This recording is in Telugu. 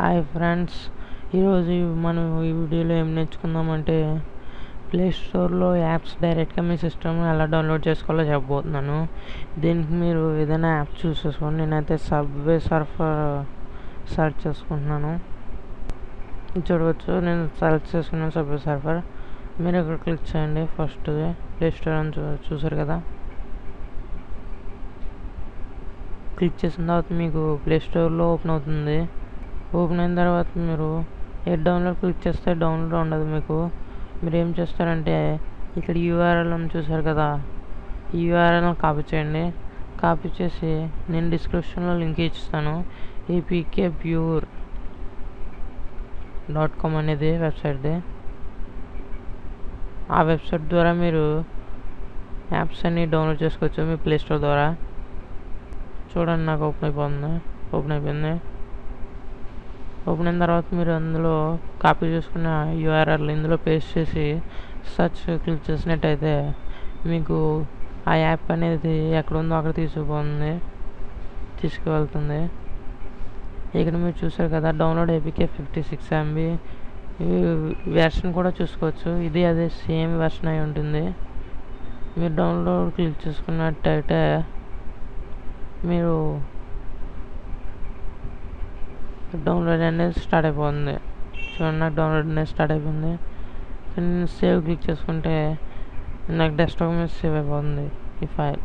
హాయ్ ఫ్రెండ్స్ ఈరోజు మనం ఈ వీడియోలో ఏం నేర్చుకుందామంటే ప్లే స్టోర్లో యాప్స్ డైరెక్ట్గా మీ సిస్టమ్ ఎలా డౌన్లోడ్ చేసుకోవాలో చెప్పబోతున్నాను. దీనికి మీరు ఏదైనా యాప్ చూస్ చేసుకోండి నేనైతే సబ్వే సర్ఫర్ సెర్చ్ చేసుకుంటున్నాను. చూడవచ్చు నేను సెర్చ్ చేసుకున్నాను సబ్వే సర్ఫర్ మీరు ఇక్కడ క్లిక్ చేయండి. ఫస్ట్ ప్లే స్టోర్ అని చూ చూసారు కదా? క్లిక్ చేసిన తర్వాత మీకు ప్లే స్టోర్లో ఓపెన్ అవుతుంది. ఓపెన్ అయిన తర్వాత మీరు ఏ డౌన్లోడ్ క్లిక్ చేస్తే డౌన్లోడ్ ఉండదు మీకు. మీరు ఏం చేస్తారంటే ఇక్కడ యూఆర్ఎల్ అని చూసారు కదా ఈ యూఆర్ఎల్ కాపీ చేయండి. కాపీ చేసి నేను డిస్క్రిప్షన్లో లింక్ ఇస్తాను పీకే ప్యూర్ డాట్ కామ్ అనేది వెబ్సైట్ది ఆ వెబ్సైట్ ద్వారా మీరు యాప్స్ అన్ని డౌన్లోడ్ చేసుకోవచ్చు మీ ప్లేస్టోర్ ద్వారా. చూడండి నాకు ఓపెన్ అయిపోతుంది. ఓపెన్ అయిపోయింది. ఓపెన్ అయిన తర్వాత మీరు అందులో కాపీ చేసుకున్న యూఆర్ఎల్ ఇందులో పేస్ట్ చేసి సర్చ్ క్లిక్ చేసినట్టయితే మీకు ఆ యాప్ అనేది ఎక్కడ ఉందో అక్కడ తీసుకుపోతుంది తీసుకువెళ్తుంది. ఇక్కడ మీరు చూసారు కదా download APK fifty six MB version కూడా చూసుకోవచ్చు. ఇది అదే సేమ్ వెర్షన్ అయి ఉంటుంది. మీరు డౌన్లోడ్ క్లిక్ చేసుకున్నట్టయితే మీరు డౌన్లోడ్ అనేది స్టార్ట్ అయిపోతుంది. చూడండి నాకు డౌన్లోడ్ అనేది స్టార్ట్ అయిపోయింది. నేను సేవ్ క్లిక్ చేసుకుంటే నాకు డెస్క్టాప్ మీద సేవ్ అయిపోతుంది ఈ ఫైల్